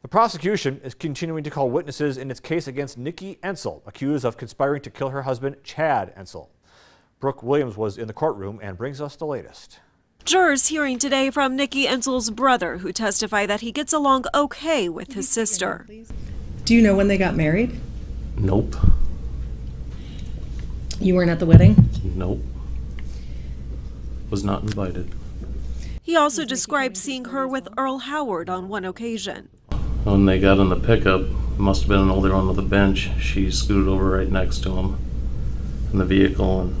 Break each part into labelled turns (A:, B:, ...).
A: The prosecution is continuing to call witnesses in its case against Nikki Entzel, accused of conspiring to kill her husband, Chad Entzel. Brooke Williams was in the courtroom and brings us the latest.
B: Jurors hearing today from Nikki Entzel's brother, who testified that he gets along okay with his sister.
C: Do you know when they got married?
D: Nope.
C: You weren't at the wedding?
D: Nope. Was not invited.
B: He also described seeing her with Earl Howard on one occasion.
D: When they got in the pickup, must have been an older one with a bench. She scooted over right next to him in the vehicle, and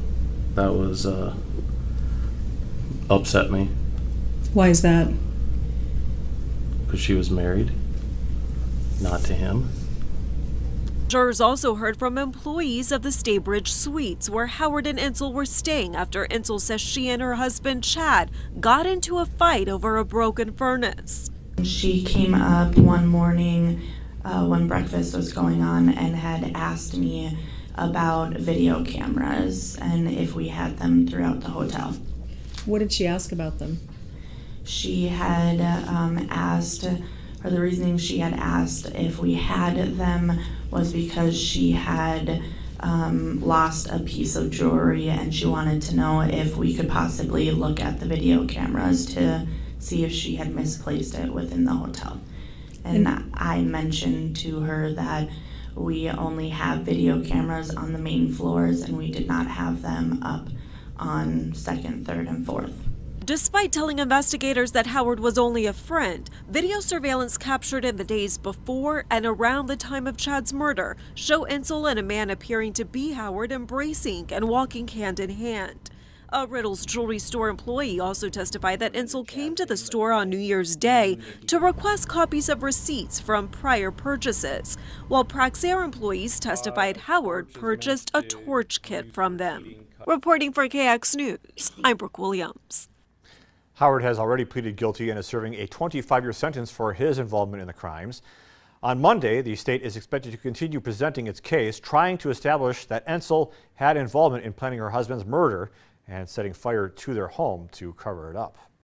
D: that was uh, upset me
C: Why is that?
D: because she was married, not to him.
B: Jurors also heard from employees of the Staybridge Suites, where Howard and Entzel were staying after Entzel says she and her husband Chad got into a fight over a broken furnace.
E: She came up one morning uh, when breakfast was going on and had asked me about video cameras and if we had them throughout the hotel.
C: What did she ask about them?
E: She had um, asked, or the reasoning she had asked if we had them was because she had um, lost a piece of jewelry and she wanted to know if we could possibly look at the video cameras to see if she had misplaced it within the hotel. And mm. I mentioned to her that we only have video cameras on the main floors and we did not have them up on second, third, and fourth.
B: Despite telling investigators that Howard was only a friend, video surveillance captured in the days before and around the time of Chad's murder show Entzel and a man appearing to be Howard embracing and walking hand in hand. A Riddles jewelry store employee also testified that Entzel came to the store on New Year's Day to request copies of receipts from prior purchases, while Praxair employees testified Howard purchased a torch kit from them. Reporting for KX News, I'm Brooke Williams.
A: Howard has already pleaded guilty and is serving a 25-year sentence for his involvement in the crimes. On Monday, the state is expected to continue presenting its case, trying to establish that Entzel had involvement in planning her husband's murder and setting fire to their home to cover it up.